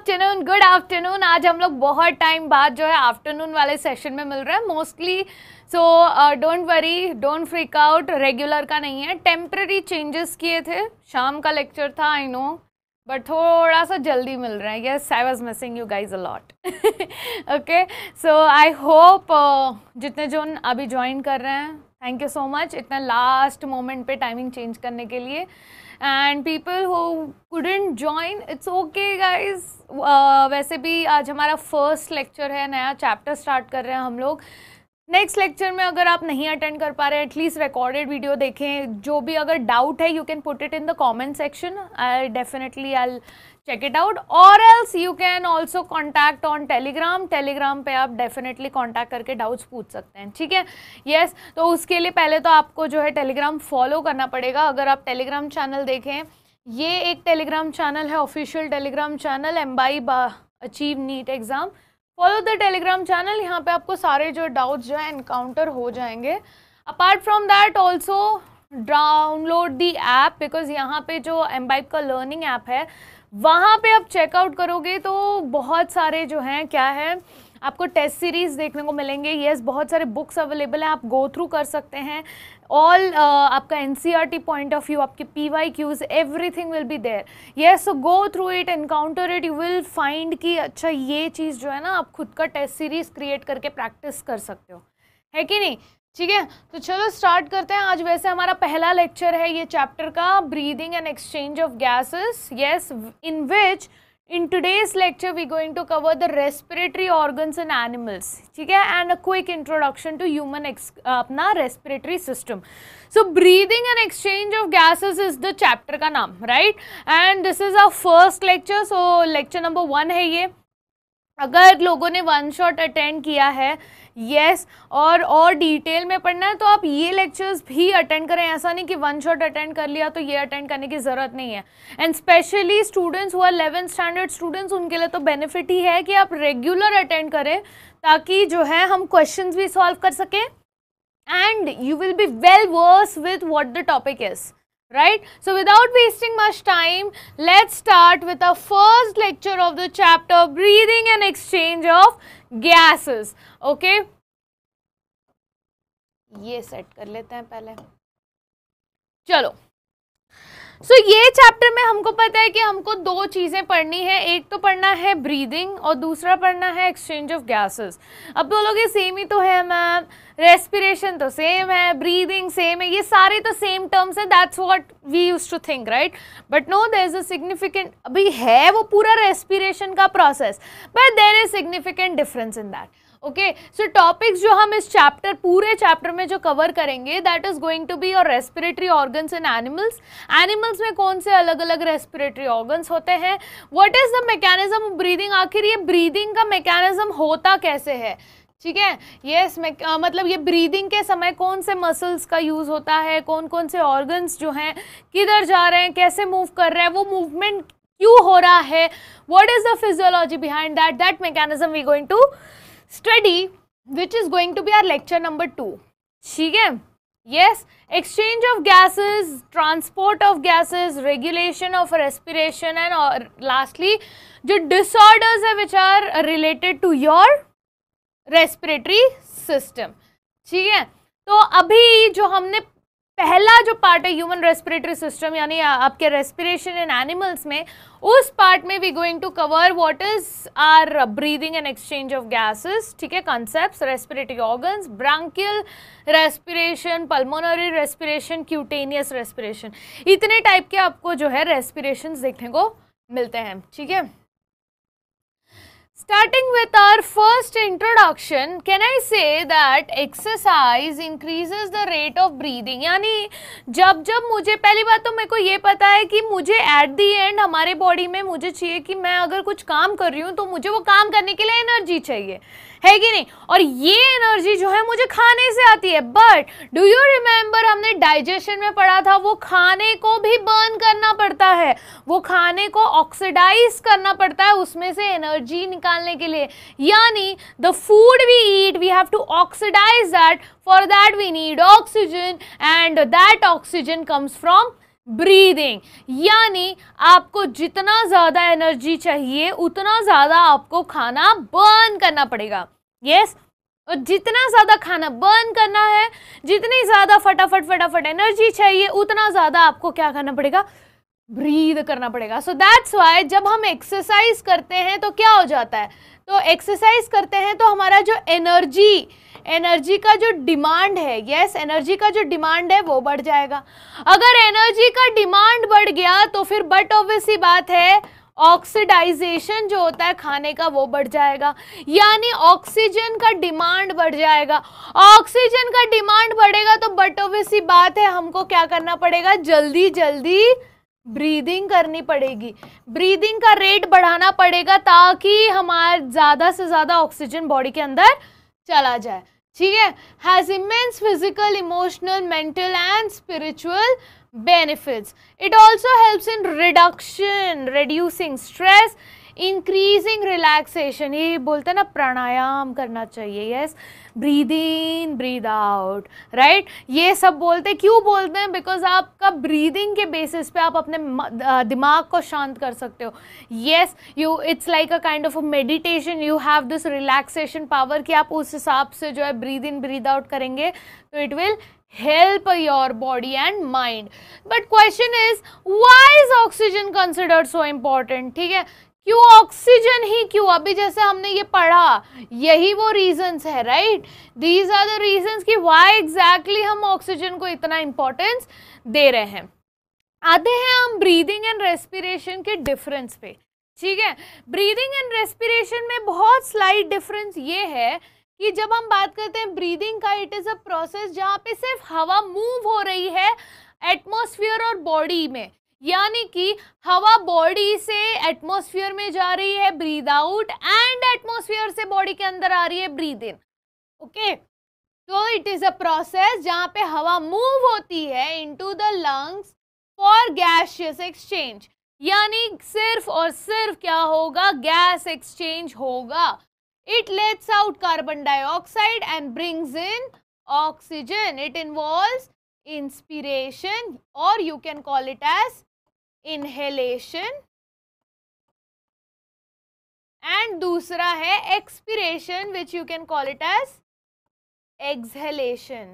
Afternoon good afternoon आज हम लोग बहुत टाइम बाद जो है आफ्टरनून वाले सेशन में मिल रहे हैं mostly so don't worry don't freak out regular का नहीं है. टेम्प्रेरी चेंजेस किए थे. शाम का लेक्चर था आई नो बट थोड़ा सा जल्दी मिल रहा है. Yes I was missing you guys a lot okay so I hope जितने जो अभी ज्वाइन कर रहे हैं थैंक यू सो मच इतना लास्ट मोमेंट पे टाइमिंग चेंज करने के लिए. And people who couldn't join it's okay guys वैसे भी आज हमारा फ़र्स्ट लेक्चर है, नया चैप्टर स्टार्ट कर रहे हैं हम लोग। नेक्स्ट लेक्चर में अगर आप नहीं अटेंड कर पा रहे एटलीस्ट रिकॉर्डेड वीडियो देखें, जो भी अगर डाउट है you can put it in the comment section I definitely I check it out और else you can also contact on Telegram Telegram पे आप डेफिनेटली कॉन्टैक्ट करके डाउट्स पूछ सकते हैं, ठीक है? येस तो उसके लिए पहले तो आपको जो है टेलीग्राम फॉलो करना पड़ेगा। अगर आप टेलीग्राम चैनल देखें, ये एक टेलीग्राम चैनल है official Telegram channel M by achieve NEET exam follow the Telegram channel यहाँ पे आपको सारे जो डाउट्स जो है इनकाउंटर हो जाएँगे. Apart from that also download the app because यहाँ पे जो एम्बाइप का लर्निंग ऐप है, वहाँ पे आप चेकआउट करोगे तो बहुत सारे जो हैं, क्या है आपको टेस्ट सीरीज़ देखने को मिलेंगे। यस बहुत सारे बुक्स अवेलेबल हैं आप गो थ्रू कर सकते हैं। ऑल uh, आपका N C R T point of view आपके P Y Qs everything will be there yes so go through it encounter it you will find कि अच्छा ये चीज़ जो है ना आप खुद का टेस्ट सीरीज़ क्रिएट करके प्रैक्टिस कर सकते हो। है कि नहीं? ठीक है? तो चलो स्टार्ट करते हैं। आज वैसे हमारा पहला लेक्चर है ये चैप्टर का breathing and exchange of gases yes in which in today's lecture we going to cover the respiratory organs in animals ठीक है? And a quick introduction to human अपना respiratory system so breathing and exchange of gases is the chapter का नाम right and this is a first lecture so lecture number one है ये. अगर लोगों ने वन शॉट अटेंड किया है येस yes, और और डिटेल में पढ़ना है तो आप ये लेक्चर्स भी अटेंड करें। ऐसा नहीं कि वन शॉट अटेंड कर लिया तो ये अटेंड करने की ज़रूरत नहीं है। एंड स्पेशली स्टूडेंट्स हुआ इलेवेंथ स्टैंडर्ड स्टूडेंट्स उनके लिए तो बेनिफिट ही है कि आप रेगुलर अटेंड करें ताकि जो है हम क्वेश्चन भी सॉल्व कर सकें। And you will be well versed with what the topic is right so without wasting much time let's start with the first lecture of the chapter breathing and exchange of gases okay ये set कर लेते हैं पहले चलो सो so, ये chapter में हमको पता है कि हमको दो चीज़ें पढ़नी है एक तो पढ़ना है ब्रीदिंग और दूसरा पढ़ना है एक्सचेंज ऑफ़ गैसेस अब बोलोगे सेम ही तो है मैम रेस्पिरेशन तो सेम है ब्रीदिंग सेम है, ये सारे तो सेम टर्म्स हैं that's what we use to think right but no there is a significant अभी है वो पूरा रेस्पिरेशन का process but there is significant difference in that okay so topics जो हम इस चैप्टर पूरे चैप्टर में जो कवर करेंगे that is going to be your respiratory organs in animals animals में कौन से अलग अलग रेस्पिरेटरी ऑर्गन्स होते हैं? What is the mechanism of breathing आखिर ये ब्रीदिंग का मैकेनिज्म होता कैसे है? ठीक है? यस मैं मतलब ये ब्रीदिंग के समय कौन से मसल्स का यूज़ होता है? कौन कौन से ऑर्गन्स जो हैं, किधर जा रहे हैं, कैसे मूव कर रहे हैं, वो मूवमेंट क्यों हो रहा है? What is the physiology behind that that mechanism we going to study which is going to be our lecture number two ठीक है? Exchange of gases, transport of gases, regulation of respiration and, or, lastly, जो disorders है which are related to your respiratory system. ठीक है? तो अभी जो हमने पहला जो पार्ट है ह्यूमन रेस्पिरेटरी सिस्टम यानी आपके रेस्पिरेशन इन एनिमल्स में, उस पार्ट में we going to cover what is our breathing and exchange of gases ठीक है? Concept respiratory organs branchial respiration pulmonary respiration cutaneous respiration इतने टाइप के आपको जो है रेस्पिरेशन देखने को मिलते हैं, ठीक है? Starting with our first introduction, can I say that exercise increases the rate of breathing? यानी जब जब मुझे पहली बात तो मेरे ये पता है कि मुझे एट दी एंड हमारे बॉडी में मुझे चाहिए कि मैं अगर कुछ काम कर रही हूँ तो मुझे वो काम करने के लिए एनर्जी चाहिए है कि नहीं? और ये एनर्जी जो है मुझे खाने से आती है। बट डू यू रिमेम्बर हमने डाइजेशन में पढ़ा था, वो खाने को भी बर्न करना पड़ता है। वो खाने को ऑक्सीडाइज करना पड़ता है उसमें से एनर्जी निकालने के लिए। यानी the food we eat we have to oxidise that for that we need oxygen and that oxygen comes from breathing यानी आपको जितना ज़्यादा एनर्जी चाहिए, उतना ज़्यादा आपको खाना बर्न करना पड़ेगा। Yes yes? और जितना ज़्यादा खाना बर्न करना है, जितनी ज़्यादा फटाफट फटाफट एनर्जी चाहिए, उतना ज़्यादा आपको क्या करना पड़ेगा? ब्रीद करना पड़ेगा। सो दैट्स वाई जब हम एक्सरसाइज करते हैं तो क्या हो जाता है? तो एक्सरसाइज करते हैं तो हमारा जो एनर्जी एनर्जी का जो डिमांड है यस एनर्जी का जो डिमांड है, वो बढ़ जाएगा। अगर एनर्जी का डिमांड बढ़ गया तो फिर बट ऑब्वियसली बात है ऑक्सीडाइजेशन जो होता है खाने का, वो बढ़ जाएगा। यानी ऑक्सीजन का डिमांड बढ़ जाएगा। ऑक्सीजन का डिमांड बढ़ेगा तो बट ऑब्वियसली बात है, हमको क्या करना पड़ेगा? जल्दी जल्दी ब्रीदिंग करनी पड़ेगी। ब्रीदिंग का रेट बढ़ाना पड़ेगा, ताकि हमारे, ज़्यादा से ज़्यादा ऑक्सीजन बॉडी के अंदर चला जाए। ठीक है? Has immense physical emotional mental and spiritual benefits it also helps in reduction reducing stress increasing relaxation ये बोलते हैं ना, प्राणायाम करना चाहिए yes breathe in breathe out right ये सब बोलते, क्यों बोलते हैं? बिकॉज़ आपका ब्रीदिंग के बेसिस पे आप अपने दिमाग को शांत कर सकते हो। Yes you it's like a kind of a meditation you have this relaxation power कि आप उस हिसाब से जो है ब्रीद इन ब्रीद आउट करेंगे तो it will help your body and mind. But question is, why is oxygen considered so important? ठीक है? क्यों ऑक्सीजन ही क्यों? अभी जैसे हमने ये पढ़ा, यही वो रीजंस है right these are the reasons कि वाई एग्जैक्टली हम ऑक्सीजन को इतना इंपॉर्टेंस दे रहे हैं। आते हैं हम ब्रीदिंग एंड रेस्पिरेशन के डिफरेंस पे, ठीक है? ब्रीदिंग एंड रेस्पिरेशन में बहुत स्लाइट डिफरेंस ये है कि जब हम बात करते हैं ब्रीदिंग का इट इज़ अ प्रोसेस जहाँ पे सिर्फ़ हवा मूव हो रही है एटमोसफियर और बॉडी में। यानी कि हवा बॉडी से एटमॉस्फेयर में जा रही है ब्रीद आउट एंड एटमॉस्फेयर से बॉडी के अंदर आ रही है ब्रीद इन ओके तो इट इज़ अ प्रोसेस जहाँ पे हवा मूव होती है into the lungs for gaseous exchange यानी सिर्फ़ और सिर्फ़ क्या होगा? गैस एक्सचेंज होगा. It lets out carbon dioxide and brings in oxygen. It involves inspiration, or you can call it as inhalation. And दूसरा है expiration which you can call it as exhalation.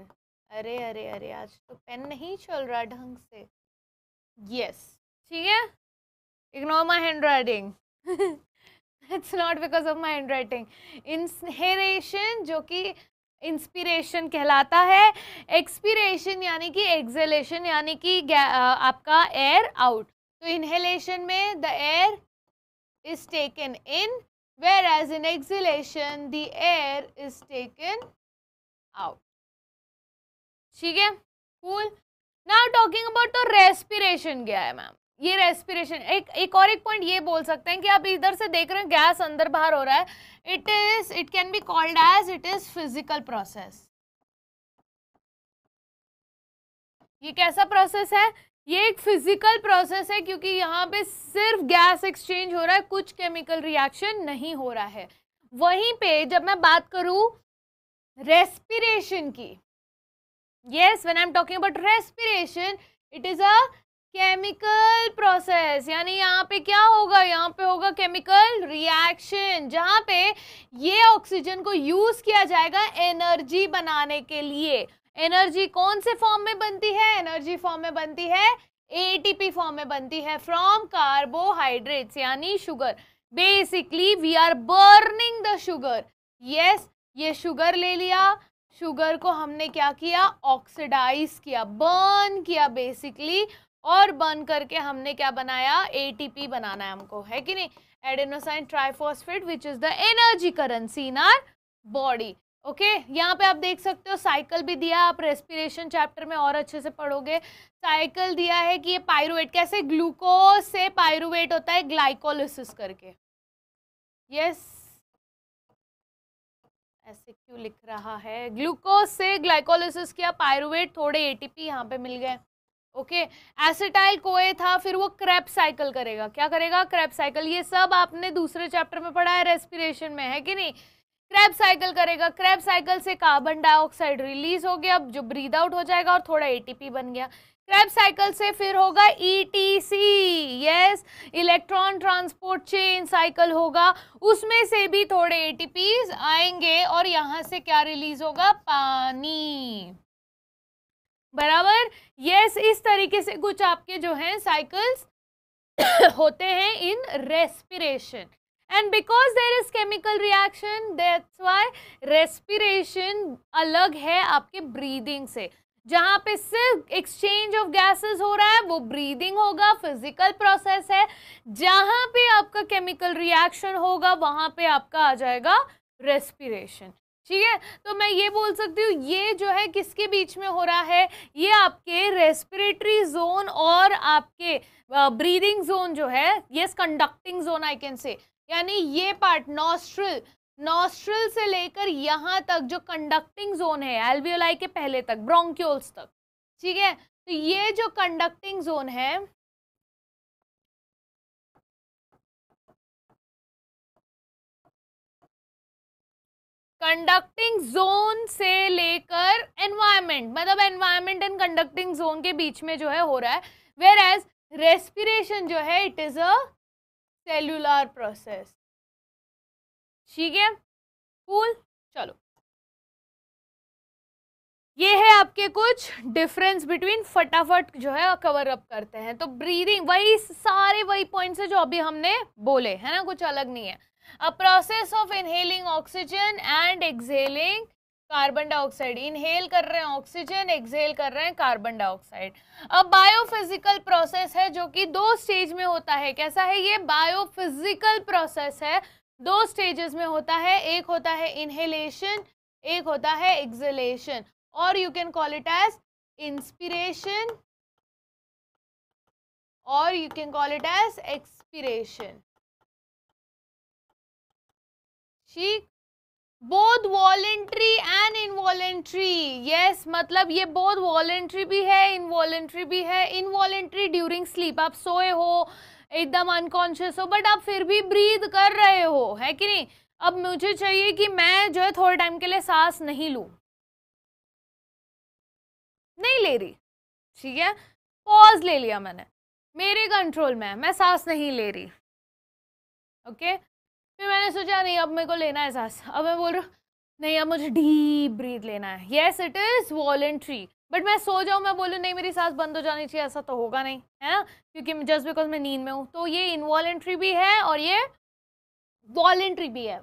अरे अरे अरे, आज तो पेन नहीं चल रहा ढंग से। यस ठीक है? Ignore my handwriting it's not because of my handwriting inhalation जो कि इंस्पिरेशन कहलाता है। एक्सपीरेशन यानी कि एक्सेलेशन यानी कि आपका एयर आउट तो इनहेलेशन में the air is taken in whereas in exhalation the air is taken out ठीक है? कूल नाउ टॉकिंग अबाउट तो रेस्पिरेशन गया है मैम ये रेस्पिरेशन एक एक और एक पॉइंट ये बोल सकते हैं कि आप इधर से देख रहे हैं गैस अंदर बाहर हो रहा है. It is it can be called as it is physical process ये कैसा प्रोसेस है? ये एक फ़िज़िकल प्रोसेस है क्योंकि यहाँ पे सिर्फ़ गैस एक्सचेंज हो रहा है, कुछ केमिकल रिएक्शन नहीं हो रहा है। वहीं पे जब मैं बात करूँ रेस्पिरेशन की yes when I am talking about respiration it is a chemical process यानी यहाँ पे क्या होगा? यहाँ पे होगा केमिकल रिएक्शन जहाँ पे ये ऑक्सीजन को यूज़ किया जाएगा एनर्जी बनाने के लिए। एनर्जी कौन से फॉर्म में बनती है? एनर्जी फॉर्म में बनती है एटीपी फॉर्म में बनती है फ्रॉम कार्बोहाइड्रेट्स यानी sugar basically we are burning the sugar yes ये शुगर ले लिया। शुगर को हमने क्या किया? ऑक्सीडाइज किया बर्न किया बेसिकली और बर्न करके हमने क्या बनाया? एटीपी बनाना है हमको, है कि नहीं? Adenosine triphosphate which is the energy currency in our body okay okay, यहाँ पे आप देख सकते हो साइकिल भी दिया आप रेस्पिरेशन चैप्टर में और अच्छे से पढ़ोगे। साइकिल दिया है कि ये पायरुवेट कैसे ग्लूकोज से पायरुवेट होता है ग्लाइकोलिसिस करके। यस ऐसे क्यों लिख रहा है? ग्लूकोज से ग्लाइकोलिसिस किया पायरुवेट थोड़े एटीपी यहाँ पे मिल गए। ओके एसिटाइल कोए था फिर वो क्रैप साइकिल करेगा। क्या करेगा? क्रैप साइकिल ये सब आपने दूसरे चैप्टर में पढ़ा है रेस्पिरेशन में है कि नहीं? क्रैप साइकिल करेगा। क्रैप साइकिल से कार्बन डाइऑक्साइड रिलीज़ हो गया, अब जो ब्रीद आउट हो जाएगा और थोड़ा एटीपी बन गया। क्रैब साइकिल से फिर होगा ETC yes electron transport chain cycle होगा। उसमें से भी थोड़े एटीपीज आएँगे और यहाँ से क्या रिलीज़ होगा? पानी। बराबर? यस इस तरीके से कुछ आपके जो हैं साइकिल्स होते हैं in respiration and because there is chemical reaction that's why respiration अलग है आपके ब्रीदिंग से। जहाँ पे सिर्फ़ एक्सचेंज ऑफ़ गैसेस हो रहा है, वो ब्रीदिंग होगा फ़िज़िकल प्रोसेस है। जहाँ पे आपका केमिकल रिएक्शन होगा, वहाँ पे आपका आ जाएगा रेस्पिरेशन ठीक है? तो मैं ये बोल सकती हूँ, ये जो है किसके बीच में हो रहा है? ये आपके रेस्पिरेटरी जोन और आपके ब्रीदिंग जोन जो है ये conducting zone I can say यानी ये पार्ट नॉस्ट्रल नॉस्ट्रल से लेकर यहाँ तक जो कंडक्टिंग जोन है एल्वियोलाई के पहले तक ब्रोंक्यूल्स तक, ठीक है? तो ये जो कंडक्टिंग जोन है कंडक्टिंग जोन से लेकर एनवायरमेंट मतलब एनवायरमेंट एंड कंडक्टिंग जोन के बीच में जो है हो रहा है वेर एज रेस्पिरेशन जो है it is a cellular process ठीक है? कूल चलो। ये है आपके कुछ डिफरेंस बिटवीन फटाफट जो है कवर अप करते हैं। तो ब्रीदिंग वही सारे वही पॉइंट्स है जो अभी हमने बोले, है ना? कुछ अलग नहीं है। A process of inhaling oxygen and exhaling carbon dioxide. Inhale कर रहे हैं, ऑक्सीजन एक्सेल कर रहे हैं कार्बन डाइऑक्साइड। अब बायोफिजिकल प्रोसेस है जो कि दो स्टेज में होता है। कैसा है? ये बायोफिजिकल प्रोसेस है। दो स्टेजेस में होता है। एक होता है इनहेलेशन, एक होता है एक्सलेशन और you can call it as inspiration और you can call it as expiration ठीक? Both voluntary and involuntary. Yes मतलब ये बोध वॉलेंट्री भी है, इनवॉलेंट्री भी है। Involuntary during sleep. आप सोए हो, एकदम अनकॉन्शियस हो, बट आप फिर भी ब्रीद कर रहे हो, है कि नहीं? अब मुझे चाहिए कि मैं जो है थोड़े टाइम के लिए सांस नहीं लू। नहीं ले रही, ठीक है? पॉज ले लिया मैंने। मेरे कंट्रोल में मैं सांस नहीं ले रही, ओके? फिर मैंने सोचा, नहीं, अब मेरे को लेना है सांस। अब मैं बोल रहा हूँ, नहीं, अब मुझे डीप ब्रीथ लेना है। Yes it is voluntary but मैं सो जाऊँ, मैं बोलूँ, नहीं, मेरी सांस बंद हो जानी चाहिए, ऐसा तो होगा नहीं। है ना? क्योंकि जस्ट बिकॉज़ मैं नींद में हूँ। तो ये इनवॉलेंट्री भी है और ये वॉलेंट्री भी है।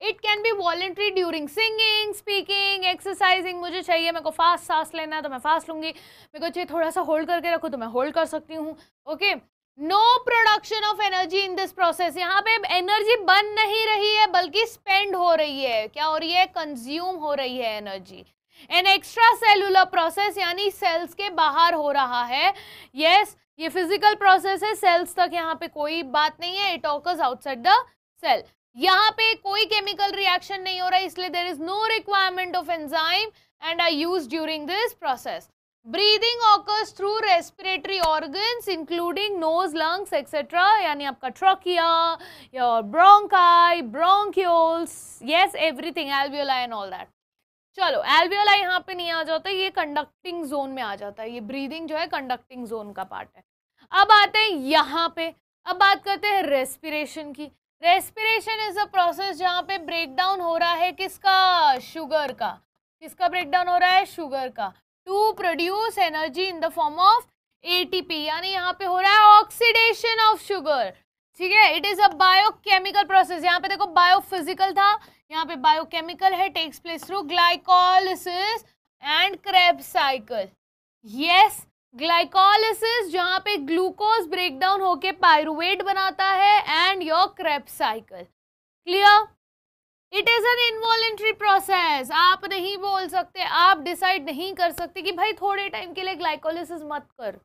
It can be voluntary during singing speaking exercising मुझे चाहिए, मेरे को फास्ट सांस लेना है तो मैं फास्ट लूँगी। मेरे को चाहिए थोड़ा सा होल्ड करके रखूँ तो मैं होल्ड कर सकती हूँ। Okay no production of energy in this process यहाँ पे एनर्जी बन नहीं रही है बल्कि स्पेंड हो रही है। क्या हो रही है? कंज्यूम हो रही है energy an extra cellular process यानी सेल्स के बाहर हो रहा है। यस yes, ये फ़िज़िकल प्रोसेस है। सेल्स तक यहाँ पे कोई बात नहीं है। It occurs outside the cell यहाँ पे कोई केमिकल रिएक्शन नहीं हो रहा इसलिए there is no requirement of enzyme and I use during this process breathing occurs through respiratory organs including nose lungs etcetera यानी आपका trachea your bronchi bronchioles yes everything alveoli and all that चलो alveoli यहाँ पे नहीं आ जाता, ये conducting zone में आ जाता है। ये ब्रीदिंग जो है कंडक्टिंग जोन का पार्ट है। अब आते हैं यहाँ पे। अब बात करते हैं रेस्पिरेशन की। रेस्पिरेशन इज़ अ प्रोसेस जहाँ पे ब्रेक डाउन हो रहा है किसका? शुगर का। किसका ब्रेक डाउन हो रहा है? शुगर का। To produce energy in the form of ATP यानी यहाँ पे हो रहा है ऑक्सीडेशन ऑफ़ शुगर ठीक है? It is a biochemical process यहाँ पे देखो बायोफिजिकल था। यहाँ पे बायोकेमिकल है takes place through glycolysis and Kreb cycle yes glycolysis जहाँ पे ग्लूकोज ब्रेक डाउन होके पायरुवेट बनाता है and your Kreb cycle clear it is an involuntary process आप नहीं बोल सकते, आप डिसाइड नहीं कर सकते कि भाई थोड़े टाइम के लिए ग्लाइकोलिसिस मत कर।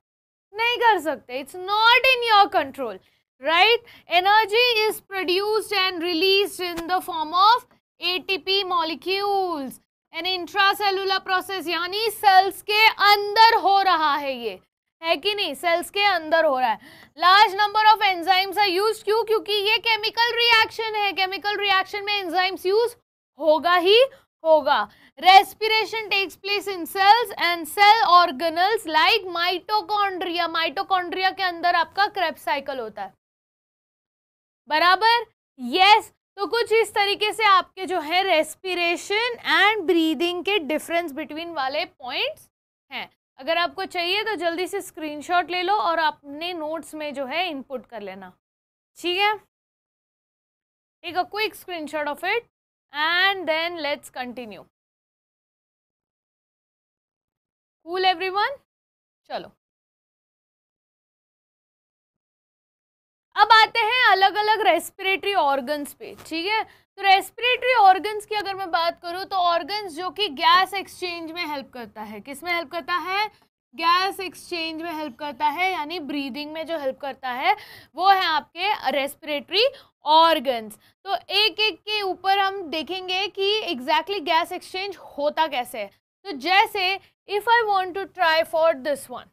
नहीं कर सकते। It's not in your control right energy is produced and release in the form of ATP molecules an intracellular process यानी सेल्स के अंदर हो रहा है ये। है कि नहीं? सेल्स के अंदर हो रहा है। Large number of enzymes are use क्यों? क्योंकि ये केमिकल रिएक्शन है। केमिकल रिएक्शन में एंजाइम्स यूज़ होगा ही होगा। Respiration takes place in cells and cell organelles like mitochondria mitochondria के अंदर आपका क्रेप साइकिल होता है। बराबर? यस yes, तो कुछ इस तरीके से आपके जो है रेस्पिरेशन एंड ब्रीदिंग के डिफरेंस बिटवीन वाले पॉइंट्स हैं। अगर आपको चाहिए तो जल्दी से स्क्रीनशॉट ले लो और अपने नोट्स में जो है इनपुट कर लेना। ठीक है? Take a quick screenshot of it and then let's continue. Cool, everyone? चलो। अब आते हैं अलग अलग रेस्पिरेटरी ऑर्गन्स पे, ठीक है? तो रेस्पिरेटरी ऑर्गन्स की अगर मैं बात करूँ तो ऑर्गन्स जो कि गैस एक्सचेंज में हेल्प करता है। किसमें हेल्प करता है? गैस एक्सचेंज में हेल्प करता है, यानी ब्रीदिंग में जो हेल्प करता है, वो है आपके रेस्पिरेटरी ऑर्गन्स तो एक एक के ऊपर हम देखेंगे कि एग्जैक्टली गैस एक्सचेंज होता कैसे है। तो जैसे if I want to try for this one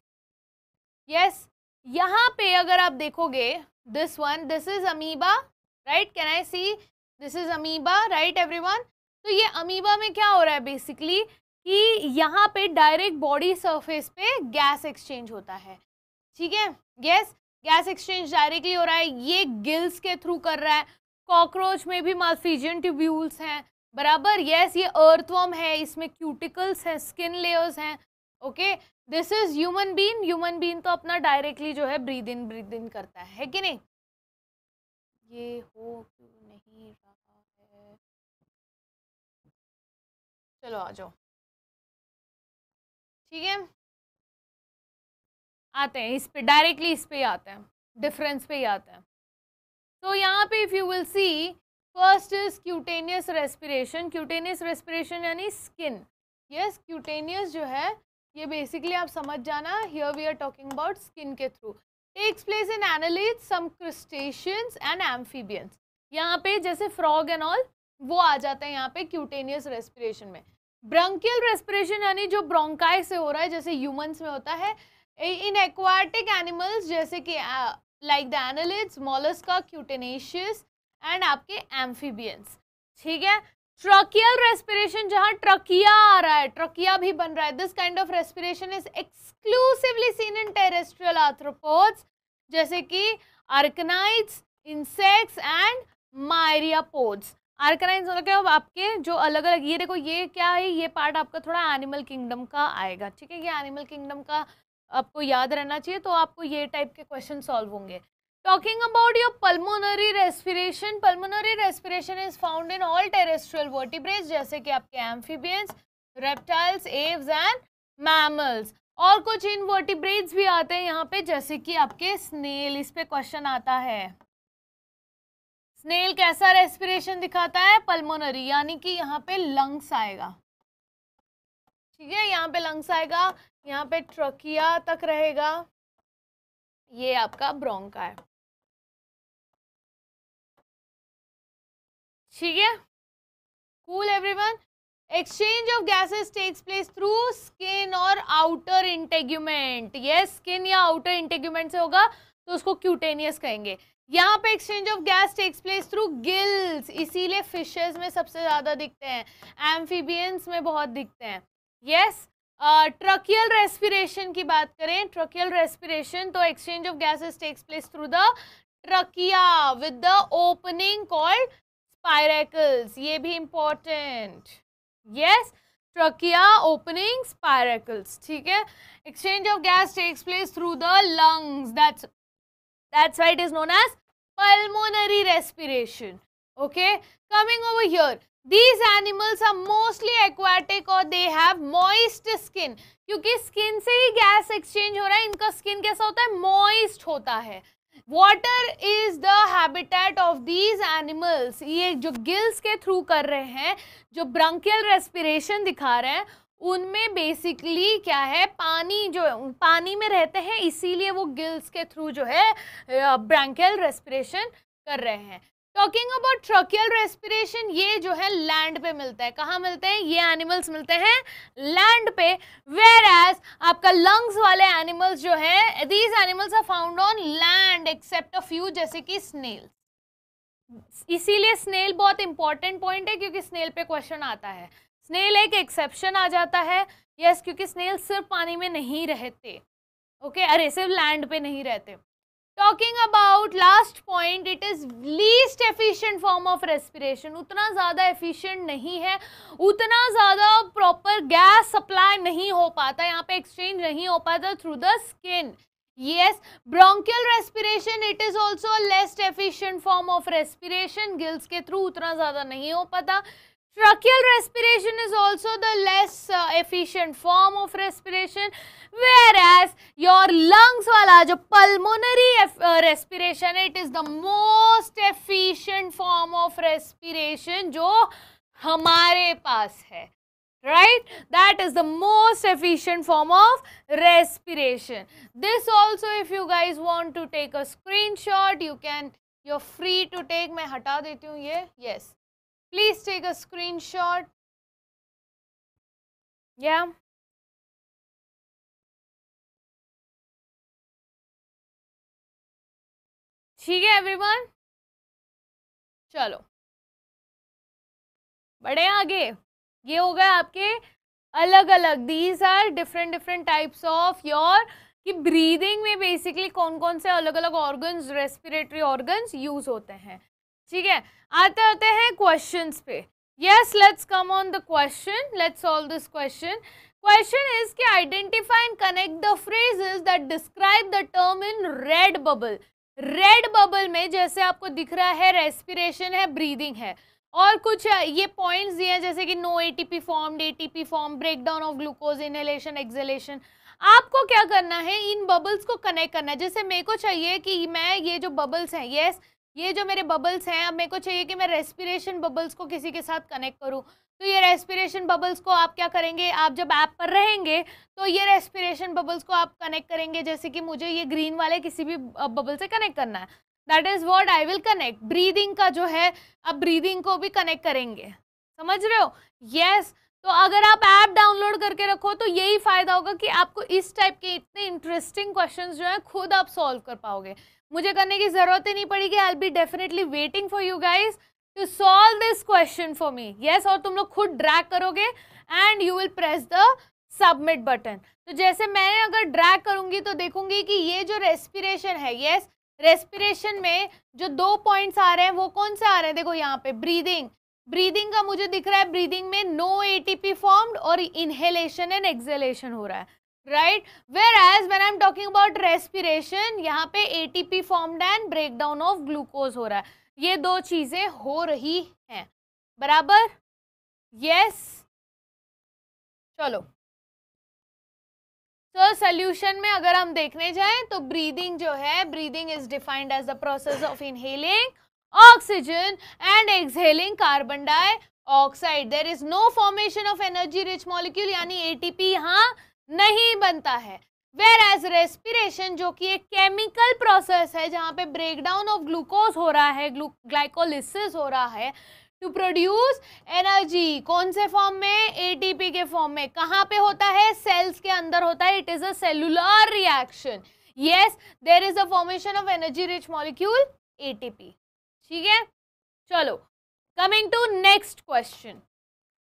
yes यहाँ पे अगर आप देखोगे this one this is amoeba right can I see this is amoeba right everyone तो ये अमीबा में क्या हो रहा है बेसिकली कि यहाँ पे डायरेक्ट बॉडी सरफेस पे गैस एक्सचेंज होता है। ठीक है? यस गैस एक्सचेंज डायरेक्टली हो रहा है। ये गिल्स के थ्रू कर रहा है। कॉकरोच में भी मालफिजियन ट्यूब्यूल्स हैं। बराबर? यस ये अर्थवॉर्म है। इसमें क्यूटिकल्स हैं स्किन लेयर्स हैं। Okay this is human being human being तो अपना डायरेक्टली जो है ब्रीद इन ब्रीद इन करता है कि नहीं? ये हो चलो आ जाओ। ठीक है? आते हैं, इस पे डायरेक्टली इस पे ही आते हैं डिफरेंस पे ही आते हैं। तो यहाँ पे if you will see first is cutaneous respiration cutaneous respiration यानी स्किन यस क्यूटेनियस जो है, ये बेसिकली आप समझ जाना here we are talking about skin के through takes place in annelids some crustaceans and amphibians यहाँ पे जैसे फ्रॉग एंड ऑल वो आ जाते हैं यहाँ पे क्यूटेनियस रेस्पिरेशन में। ब्रंकियल रेस्पिरेशन यानी जो ब्रोंकाई से हो रहा है, जैसे ह्यूमंस में होता है इन एक्वाटिक एनिमल्स जैसे कि like the annelids mollusca cutaneous and आपके एम्फीबियंस ठीक है? ट्रकियल रेस्पिरेशन जहाँ ट्रकिया आ रहा है ट्रकिया भी बन रहा है this kind of respiration is exclusively seen in terrestrial arthropods जैसे कि आर्कनाइट्स इंसेक्ट्स एंड मायरियापोड्स आर्कनाइज मतलब क्या आपके जो अलग अलग ये देखो, ये क्या है? ये पार्ट आपका थोड़ा एनिमल किंगडम का आएगा, ठीक है? ये एनिमल किंगडम का आपको याद रहना चाहिए तो आपको ये टाइप के क्वेश्चन सॉल्व होंगे। Talking about your pulmonary respiration pulmonary respiration is found in all terrestrial vertebrates जैसे कि आपके amphibians reptiles aves and mammals और कुछ इन वर्टिब्रेज भी आते हैं यहाँ पे, जैसे कि आपके स्नेल इस पे क्वेश्चन आता है। स्नेल कैसा रेस्पिरेशन दिखाता है? पल्मोनरी यानी कि यहाँ पे लंग्स आएगा। ठीक है, यहाँ पे लंग्स आएगा, यहाँ पे ट्रकिया तक रहेगा। ये आपका ब्रोंका है। ठीक है? Cool everyone exchange of gases takes place through skin और आउटर इंटेग्यूमेंट ये स्किन या आउटर इंटेग्यूमेंट से होगा तो उसको क्यूटेनियस कहेंगे। यहाँ पे exchange of gas takes place through gills इसीलिए फिशेस में सबसे ज़्यादा दिखते हैं। एम्फीबियंस में बहुत दिखते हैं। यस ट्रकियल रेस्पिरेशन की बात करें ट्रकियल रेस्पिरेशन तो exchange of gases takes place through the trachea with the opening called spiracles ये भी important yes trachea opening spiracles ठीक है? Exchange of gas takes place through the lungs that's why it is known as pulmonary respiration. Okay, coming over here. These animals are mostly aquatic or they have moist skin. क्योंकि skin से ही gas exchange हो रहा है इनका skin कैसा होता है मॉइस्ट होता है water is the habitat of these animals ये जो गिल्स के थ्रू कर रहे हैं जो ब्रंकियल रेस्पिरेशन दिखा रहे हैं उनमें बेसिकली क्या है, पानी जो, पानी में रहते हैं, इसीलिए वो गिल्स के थ्रू जो है ब्रैंकियल रेस्पिरेशन कर रहे हैं। टॉकिंग अबाउट ट्रकियल रेस्पिरेशन ये जो है लैंड पे मिलता है। कहाँ मिलते हैं? ये एनिमल्स मिलते हैं लैंड पे। वेर एज आपका लंग्स वाले एनिमल्स जो है these animals are found on land except a few जैसे कि स्नेल इसीलिए स्नेल बहुत इंपॉर्टेंट पॉइंट है, क्योंकि स्नेल पे क्वेश्चन आता है। स्नेल एक एक्सेप्शन आ जाता है। यस yes, क्योंकि स्नेल सिर्फ़ पानी में नहीं रहते। Okay okay? अरे सिर्फ़ लैंड पे नहीं रहते। Talking about last point it is least efficient form of respiration उतना ज़्यादा एफिशिएंट नहीं है। उतना ज़्यादा प्रॉपर गैस सप्लाई नहीं हो पाता। यहाँ पे एक्सचेंज नहीं हो पाता through the skin yes respiration it is also a less efficient form of respiration. Gills के थ्रू उतना ज़्यादा नहीं हो पाता। Tracheal respiration is also the less uh, efficient form of respiration whereas your lungs wala jo pulmonary uh, respiration it is the most efficient form of respiration jo हमारे पास है right that is the most efficient form of respiration this also if you guys want to take a screenshot you can you're free to take मैं हटा देती हूँ ये yes please take a screenshot. Yeah. ठीक है everyone चलो। बड़े आगे। ये हो गए आपके अलग अलग these are different different types of your कि ब्रीदिंग में बेसिकली कौन कौन से अलग अलग ऑर्गन्स रेस्पिरेटरी ऑर्गन्स यूज़ होते हैं। ठीक है, आते आते हैं क्वेश्चंस पे। Yes let's come on the question let's solve this question question is कि identify and connect the phrases that describe the term in red bubble red bubble में जैसे आपको दिख रहा है रेस्पिरेशन है ब्रीदिंग है। और कुछ ये पॉइंट्स दिए हैं जैसे कि no ATP form ATP form break down of glucose inhalation exhalation आपको क्या करना है, इन बबल्स को कनेक्ट करना है। जैसे मेरे को चाहिए कि मैं ये जो बबल्स हैं यस ये जो मेरे बबल्स हैं अब मेरे को चाहिए कि मैं रेस्पिरेशन बबल्स को किसी के साथ कनेक्ट करूँ। तो ये रेस्पिरेशन बबल्स को आप क्या करेंगे? आप जब ऐप पर रहेंगे तो ये रेस्पिरेशन बबल्स को आप कनेक्ट करेंगे जैसे कि मुझे ये ग्रीन वाले किसी भी बबल से कनेक्ट करना है। That is what I will connect breathing का जो है आप ब्रीदिंग को भी कनेक्ट करेंगे। समझ रहे हो? यस yes, तो अगर आप ऐप डाउनलोड करके रखो तो यही फ़ायदा होगा कि आपको इस टाइप के इतने इंटरेस्टिंग क्वेश्चंस जो है खुद आप सॉल्व कर पाओगे। मुझे करने की ज़रूरत ही नहीं पड़ेगी I be definitely waiting for you guys to solve this question for me yes और तुम लोग खुद ड्रैग करोगे and you will press the submit button तो जैसे मैं अगर ड्रैग करूँगी तो देखूँगी कि ये जो रेस्पिरेशन है यस yes, रेस्पिरेशन में जो दो पॉइंट्स आ रहे हैं वो कौन से आ रहे हैं? देखो यहाँ पे ब्रीदिंग ब्रीदिंग का मुझे दिख रहा है ब्रीदिंग में नो एटीपी फॉर्म्ड और इनहेलेशन एंड एक्सेलेशन हो रहा है. Right whereas when I am talking about respiration यहाँ पे a ATP formed and break down of glucose हो रहा है। ये दो चीज़ें हो रही हैं। बराबर? यस. चलो। तो so, सोल्यूशन में अगर हम देखने जाएँ तो ब्रीदिंग जो है breathing is defined as the process of inhaling oxygen and exhaling carbon dioxide there is no formation of energy rich molecule यानी एटीपी यहाँ नहीं बनता है। वेर एज रेस्पिरेशन जो कि एक केमिकल प्रोसेस है, जहाँ पे ब्रेक डाउन ऑफ़ ग्लूकोज हो रहा है ग्लाइकोलिसिस हो रहा है टू प्रोड्यूस एनर्जी कौन से फॉर्म में? एटीपी के फॉर्म में। कहाँ पे होता है? सेल्स के अंदर होता है। It is a cellular reaction yes there is a formation of energy rich molecule ATP ठीक है? चलो coming to next question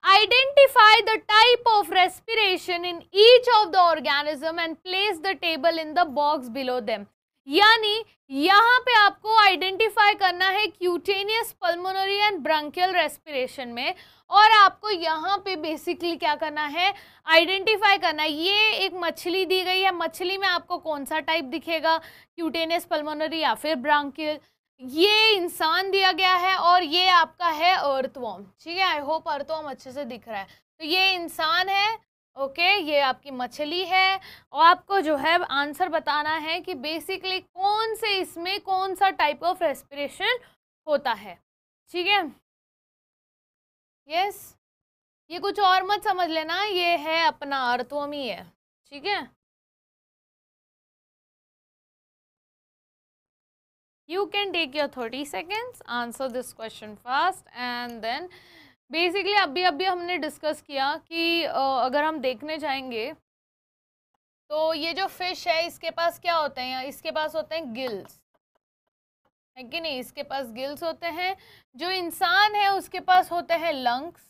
identify the type of respiration in each of the organism and place the table in the box below them. यानी, यहाँ पे आपको identify करना है cutaneous pulmonary and branchial respiration में, और आपको यहाँ पे बेसिकली क्या करना है? आइडेंटिफाई करना है। ये एक मछली दी गई है। मछली में आपको कौन सा टाइप दिखेगा? क्यूटेनियस पल्मोनरी या फिर ब्रांकियल ये इंसान दिया गया है और ये आपका है अर्थवॉम ठीक है? आई होप अर्थवॉम अच्छे से दिख रहा है। तो ये इंसान है ओके okay, ये आपकी मछली है। और आपको जो है आंसर बताना है कि बेसिकली कौन से इसमें कौन सा टाइप ऑफ़ रेस्पिरेशन होता है। ठीक है? यस ये कुछ और मत समझ लेना ये है अपना अर्थवमी है। ठीक है? You can take your 30 seconds, answer this question fast, and then basically अभी अभी हमने डिस्कस किया कि अगर हम देखने जाएँगे तो ये जो फ़िश है, इसके पास क्या होते हैं? इसके पास होते हैं गिल्स है कि नहीं? इसके पास गिल्स होते हैं। जो इंसान है, उसके पास होते हैं लंग्स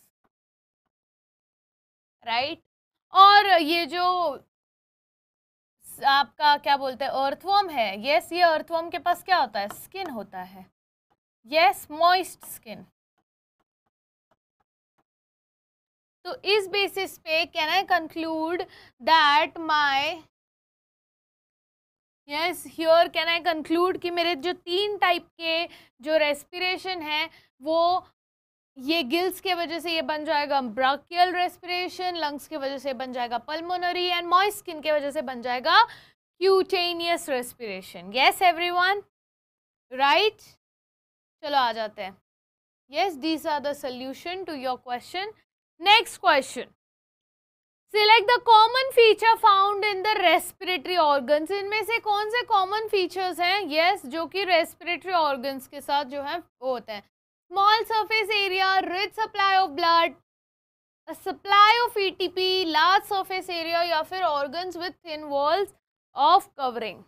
राइट और ये जो आपका, क्या बोलते हैं अर्थवॉर्म है। यस ये अर्थवॉर्म के पास क्या होता है? स्किन होता है। यस मॉइस्ट स्किन तो इस बेसिस पे can I conclude that my yes here can I conclude कि मेरे जो तीन टाइप के जो रेस्पिरेशन है, वो ये गिल्स के वजह से ये बन जाएगा ब्राकियल रेस्पिरेशन लंग्स की वजह से बन जाएगा पल्मोनरी एंड मॉइस स्किन की वजह से बन जाएगा cutaneous respiration yes everyone right चलो आ जाते हैं। Yes these are the solution to your question next question select the common feature found in the respiratory organs इनमें से कौन से कॉमन फीचर्स हैं? यस yes, जो कि रेस्पिरेटरी ऑर्गन्स के साथ जो है वो होते हैं। Small surface area, rich supply of blood, a supply of ATP, large surface area या फिर organs with thin walls of covering.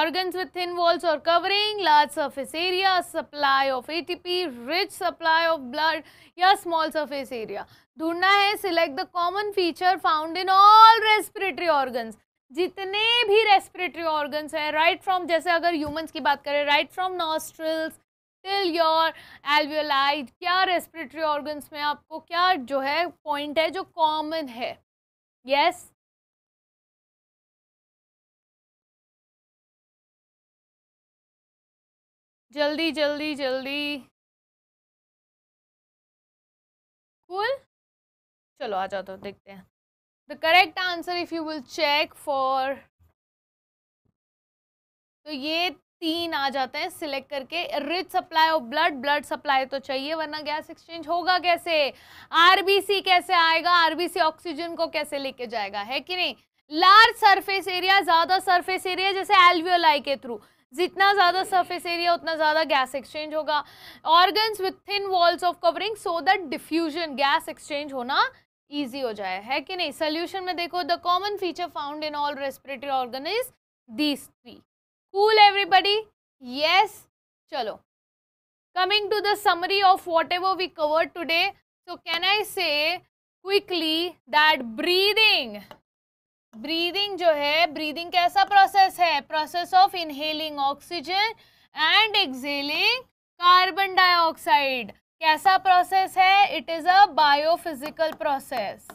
Organs with thin walls or covering, large surface area, supply of ATP, rich supply of blood या small surface area. ढूंढना है select the common feature found in all respiratory organs. जितने भी respiratory organs है right from जैसे अगर humans की बात करें right from nostrils till your alveoli क्या रेस्पिरेटरी ऑर्गन्स में आपको क्या जो है पॉइंट है, जो कॉमन है? Yes yes? जल्दी जल्दी जल्दी। कूल चलो आ जाओ तो देखते हैं। The correct answer if you will check for तो ये तीन आ जाते हैं सिलेक्ट करके। Rich supply of blood blood supply तो चाहिए, वरना गैस एक्सचेंज होगा कैसे? आरबीसी कैसे आएगा? आरबीसी ऑक्सीजन को कैसे लेके जाएगा? है कि नहीं? लार्ज सरफेस एरिया ज़्यादा सरफेस एरिया जैसे एल्वियोलाई के थ्रू जितना ज़्यादा सरफेस एरिया उतना ज़्यादा गैस एक्सचेंज होगा। Organs with thin walls of covering so that diffusion gas exchange होना ईजी हो जाए, है कि नहीं? सोल्यूशन में देखो the common feature found in all respiratory organ is these three cool everybody yes चलो। Coming to the summary of whatever we cover today so can I say quickly that breathing breathing जो है breathing कैसा process है? Process of inhaling oxygen and exhaling carbon dioxide कैसा process है? It is a biophysical process.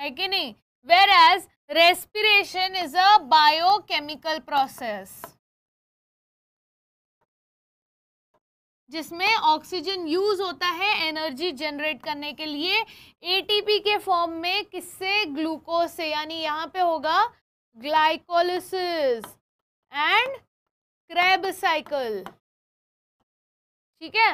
है कि नहीं? Whereas, respiration is a biochemical process जिसमें ऑक्सीजन यूज़ होता है एनर्जी जनरेट करने के लिए। एटीपी के फॉर्म में किससे? ग्लूकोज से। यानी यहाँ पे होगा ग्लाइकोलिसिस एंड क्रैब साइकिल ठीक है?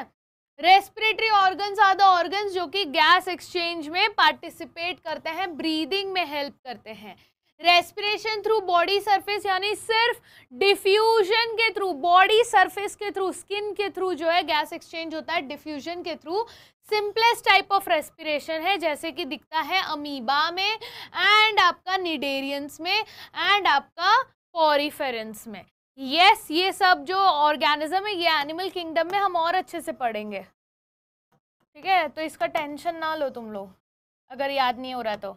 Respiratory organs are the organs जो कि गैस एक्सचेंज में पार्टिसिपेट करते हैं ब्रीदिंग में हेल्प करते हैं। रेस्पिरेशन थ्रू बॉडी सरफेस यानी सिर्फ़ डिफ्यूजन के थ्रू बॉडी सरफेस के थ्रू स्किन के थ्रू जो है गैस एक्सचेंज होता है डिफ्यूजन के through simplest type of respiration है, जैसे कि दिखता है अमीबा में एंड आपका निडेरियंस में एंड आपका पॉरीफेरेंस में। यस yes, ये सब जो ऑर्गेनिज्म है ये एनिमल किंगडम में हम और अच्छे से पढ़ेंगे। ठीक है? तो इसका टेंशन ना लो तुम लोग अगर याद नहीं हो रहा तो।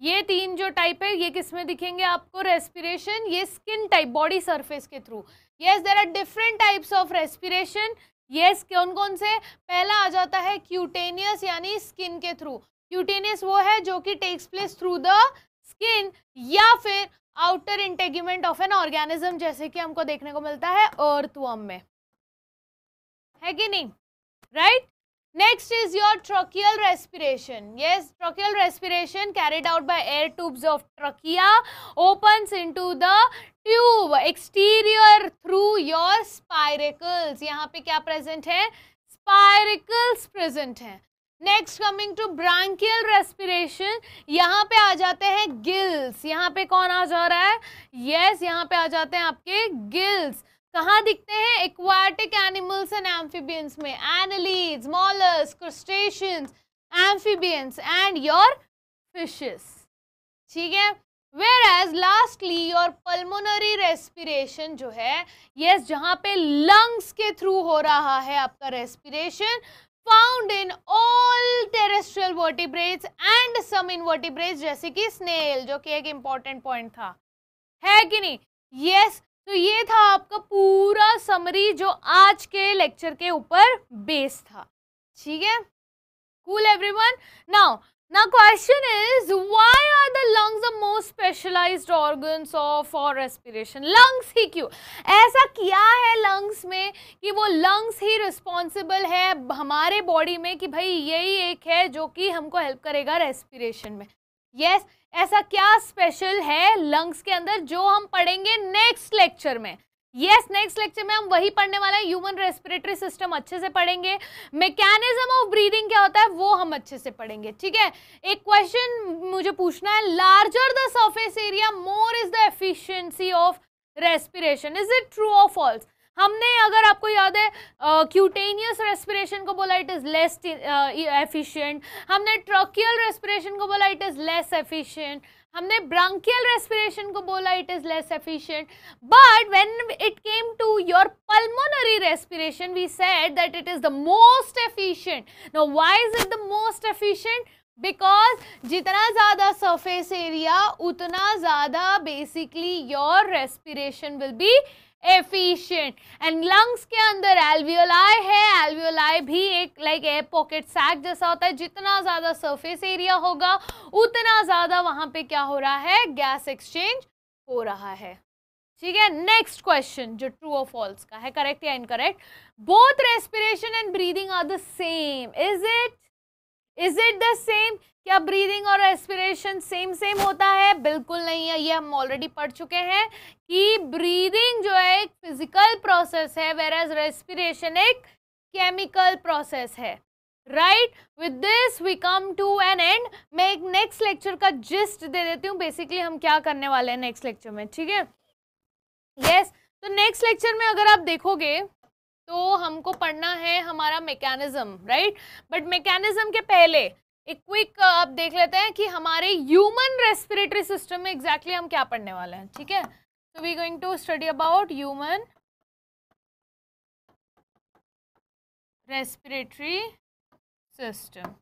ये तीन जो टाइप है ये किसमें दिखेंगे आपको? रेस्पिरेशन ये स्किन टाइप बॉडी सरफेस के through yes there are different types of respiration yes कौन कौन से? पहला आ जाता है क्यूटेनियस यानी स्किन के थ्रू क्यूटेनियस वो है जो कि takes place through the skin या फिर outer integument of an organism जैसे कि हमको देखने को मिलता है अर्थवर्म में। है कि नहीं? Right next is your tracheal respiration yes tracheal respiration carried out by air tubes of trachea opens into the tube exterior through your spiracles यहाँ पे क्या प्रेजेंट है? स्पाइरिकल्स प्रेजेंट है। Next coming to branchial respiration यहाँ पे आ जाते हैं gills यहाँ पे कौन आ जा रहा है? यस yes, यहाँ पे आ जाते हैं आपके गिल्स कहाँ दिखते हैं? एक्वाटिक एनिमल्स एंड एम्फीबियंस में. Annelids molluscs crustaceans amphibians and your fishes ठीक है? Whereas lastly your pulmonary respiration जो है यस yes, जहाँ पे लंग्स के थ्रू हो रहा है आपका respiration found in all terrestrial vertebrates and some invertebrates जैसे कि स्नेल जो कि एक इंपॉर्टेंट पॉइंट था। है कि नहीं? यस yes, तो ये था आपका पूरा समरी जो आज के लेक्चर के ऊपर बेस था। ठीक है? Cool everyone now Now question is why are the lungs the most specialized organs of for respiration? Lungs ही क्यों ऐसा क्या है lungs में कि वो lungs ही responsible है हमारे body में कि भाई यही एक है जो कि हमको help करेगा respiration में yes ऐसा क्या special है lungs के अंदर जो हम पढ़ेंगे next lecture में यस नेक्स्ट लेक्चर में हम वही पढ़ने वाले हैं। ह्यूमन रेस्पिरेटरी सिस्टम अच्छे से पढ़ेंगे। मैकेनिज्म ऑफ़ ब्रीदिंग क्या होता है वो हम अच्छे से पढ़ेंगे ठीक है? एक क्वेश्चन मुझे पूछना है larger the surface area more is the efficiency of respiration is it true और फॉल्स हमने अगर आपको याद है क्यूटेनियस uh, रेस्पिरेशन को बोला इट इज़ लेस एफिशिएंट हमने ट्रकियल रेस्पिरेशन को बोला इट इज़ लेस एफिशिएंट हमने ब्रांकियल रेस्पिरेशन को बोला it is less efficient but when it came to your pulmonary respiration we said that it is the most efficient no why is it the most efficient because जितना ज़्यादा surface area उतना ज़्यादा basically your respiration will be efficient and lungs के अंदर alveoli है alveoli भी एक like air pocket sac जैसा होता है। जितना ज़्यादा सरफेस एरिया होगा, उतना ज़्यादा वहाँ पे क्या हो रहा है? गैस एक्सचेंज हो रहा है। ठीक है? नेक्स्ट क्वेश्चन जो ट्रू और फॉल्स का है। करेक्ट या incorrect both respiration and breathing are the same is it is it the same क्या ब्रीदिंग और रेस्पिरेशन सेम सेम होता है? बिल्कुल नहीं है, ये हम ऑलरेडी पढ़ चुके हैं कि ब्रीदिंग जो है एक फ़िज़िकल प्रोसेस है वेर एज रेस्पिरेशन एक केमिकल प्रोसेस है। Right with this we come to an end मैं एक नेक्स्ट लेक्चर का जिस्ट दे देती हूँ। बेसिकली हम क्या करने वाले हैं नेक्स्ट लेक्चर में? ठीक है? यस तो नेक्स्ट लेक्चर में अगर आप देखोगे तो हमको पढ़ना है हमारा मैकेनिज्म राइट बट मैकेनिज्म के पहले, एक क्विक आप देख लेते हैं कि हमारे ह्यूमन रेस्पिरेटरी सिस्टम में एग्जैक्टली exactly हम क्या पढ़ने वाले हैं, ठीक है? तो we going to study about human respiratory system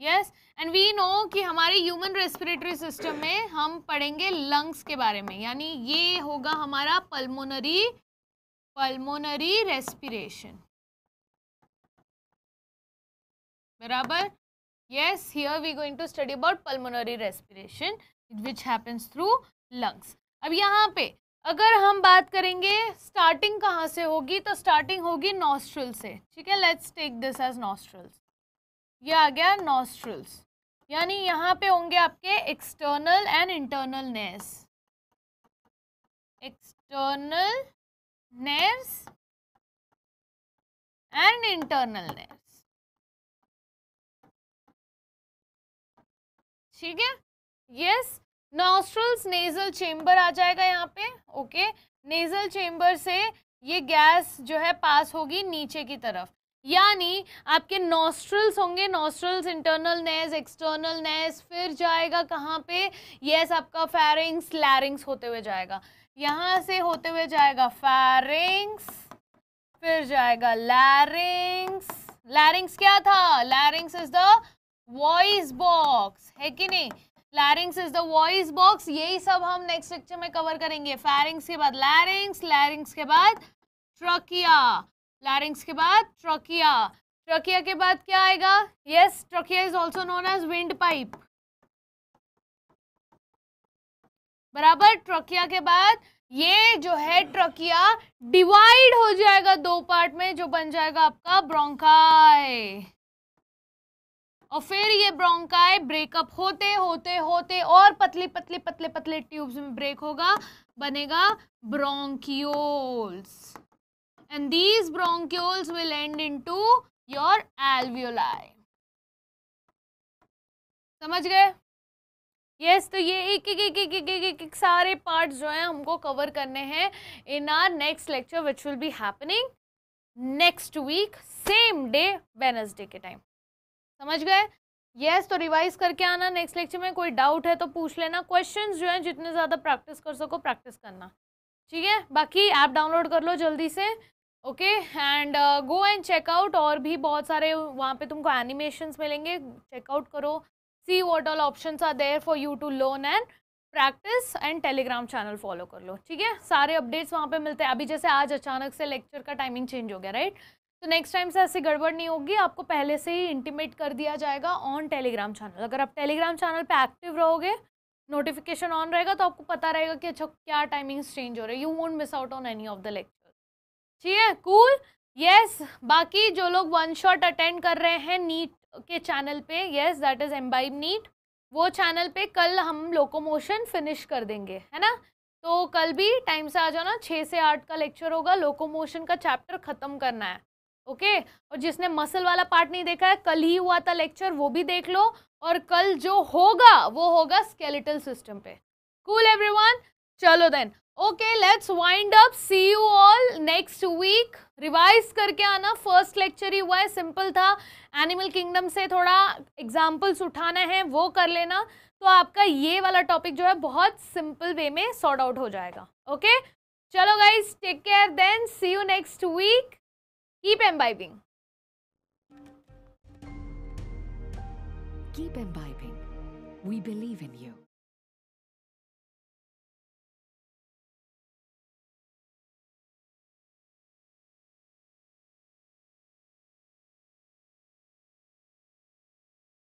yes and we know कि हमारे ह्यूमन रेस्पिरेटरी सिस्टम में हम पढ़ेंगे लंग्स के बारे में, यानी ये होगा हमारा pulmonary pulmonary respiration. barabar yes, here we going to study about pulmonary respiration, which happens through lungs. अब यहाँ पे, अगर हम बात करेंगे स्टार्टिंग कहाँ से होगी तो स्टार्टिंग होगी नॉस्ट्रल से। ठीक है? Let's take this as nostrils ये आ गया नॉस्ट्रल्स यानी यहाँ पे होंगे आपके external and internal nares external nerves and internal nerves. ठीक है? यस नॉस्ट्रल्स नेजल चेम्बर आ जाएगा यहाँ पे ओके नेजल चेम्बर से ये गैस जो है पास होगी नीचे की तरफ़। यानी आपके नॉस्ट्रल्स होंगे nostrils internal nose external nose फिर जाएगा कहाँ पे? यस yes, आपका फेरिंग्स लैरिंग्स होते हुए जाएगा। यहाँ से होते हुए जाएगा फैरिंग्स फिर जाएगा लैरिंग्स लैरिंग्स क्या था? Larynx is the voice box है कि नहीं? Larynx is the voice box यही सब हम नेक्स्ट लेक्चर में कवर करेंगे। फैरिंग्स के बाद लैरिंग्स लैरिंग्स के बाद ट्रकिया लैरिंग्स के बाद ट्रकिया ट्रकिया के बाद क्या आएगा? Yes trachea is also known as windpipe बराबर? ट्रकिया के बाद? ये जो है ट्रकिया, डिवाइड हो जाएगा दो पार्ट में, जो बन जाएगा आपका ब्रोंकाई। और फिर ये ब्रोंकाई ब्रेकअप होते होते होते और पतली पतली, पतले पतले ट्यूब्स में ब्रेक होगा, बनेगा bronchioles. And these bronchioles will end into your alveoli समझ गए? यस yes, तो ये एक एक एक एक एक एक एक, एक सारे पार्ट्स जो हैं हमको कवर करने हैं in our next lecture which will be happening next week same day Wednesday के टाइम समझ गए? यस yes, तो रिवाइज करके आना नेक्स्ट लेक्चर में कोई डाउट है तो पूछ लेना. क्वेश्चंस जो हैं जितने ज़्यादा प्रैक्टिस कर सको प्रैक्टिस करना. ठीक है? बाकी ऐप डाउनलोड कर लो जल्दी से okay and go and check out और भी बहुत सारे वहाँ पे तुमको एनिमेशंस मिलेंगे चेकआउट करो. See what all options are there for you to learn and practice and Telegram channel follow कर लो, ठीक है? सारे अपडेट्स वहाँ पे मिलते हैं। अभी जैसे आज अचानक से लेक्चर का टाइमिंग चेंज हो गया राइट तो नेक्स्ट टाइम से ऐसी गड़बड़ नहीं होगी। आपको पहले से ही इंटीमेट कर दिया जाएगा ऑन टेलीग्राम चैनल अगर आप टेलीग्राम चैनल पे एक्टिव रहोगे नोटिफिकेशन ऑन रहेगा तो आपको पता रहेगा कि अच्छा क्या टाइमिंग्स चेंज हो रहे हैं। You won't miss out on any of the lecture ठीक है? कूल यस बाकी जो लोग वन शॉट अटेंड कर रहे हैं नीट के चैनल पे yes that is Embibe NEET वो चैनल पे कल हम लोकोमोशन फिनिश कर देंगे, है ना? तो कल भी टाइम से आ जाना छः से आठ का लेक्चर होगा लोकोमोशन का चैप्टर ख़त्म करना है ओके और जिसने मसल वाला पार्ट नहीं देखा है, कल ही हुआ था लेक्चर वो भी देख लो। और कल जो होगा, वो होगा स्केलेटल सिस्टम पे। कूल एवरीवन चलो then okay let's wind up see you all next week revise करके आना. फ़र्स्ट लेक्चर ही हुआ है. सिंपल था. एनिमल किंगडम से थोड़ा एग्जाम्पल्स उठाना है. वो कर लेना. तो आपका ये वाला टॉपिक जो है बहुत सिंपल वे में सॉर्ट आउट हो जाएगा. Okay okay? चलो guys take care then see you next week keep imbibing Keep imbibing. We believe in you.